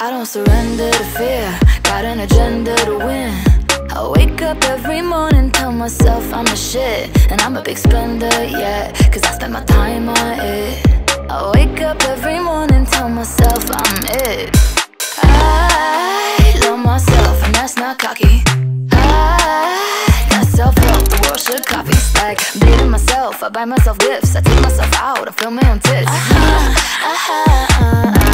I don't surrender to fear, got an agenda to win. I wake up every morning, tell myself I'm a shit. And I'm a big spender, yeah, cause I spend my time on it. I wake up every morning, tell myself I'm it. I love myself, and that's not cocky. I got self help, the world should copy. Like beating myself, I buy myself gifts, I take myself out, I film my own tits. Uh-huh, uh-huh, uh-uh, uh-uh.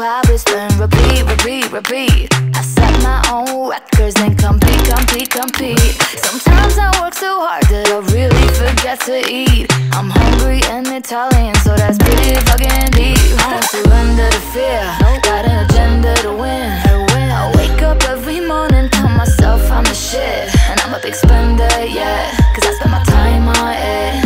Habits, then repeat, repeat, repeat. I set my own records, then compete, compete, compete. Sometimes I work so hard that I really forget to eat. I'm hungry and Italian, so that's pretty fucking deep. I don't surrender to fear, got an agenda to win. I wake up every morning, tell myself I'm the shit. And I'm a big spender, yeah, cause I spend my time on it.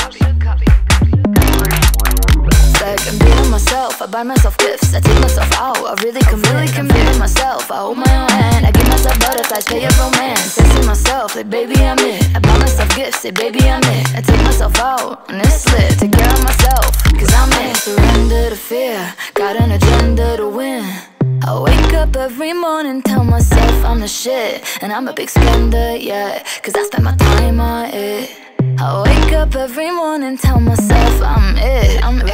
I'm beating myself. I buy myself gifts. I take myself out. I really commit. Really commit to myself. I hold my own hand. I give myself butterflies. Pay a romance. Testing myself. Like baby, I'm it. I buy myself gifts. Say baby, I'm it. I take myself out. And it's lit. Take care of myself. Cause I'm it. Surrender to fear. Got an agenda to win. I wake up every morning, tell myself I'm the shit. And I'm a big spender, yeah, cause I spend my time on it. I wake up every morning, tell myself I'm it. I'm it.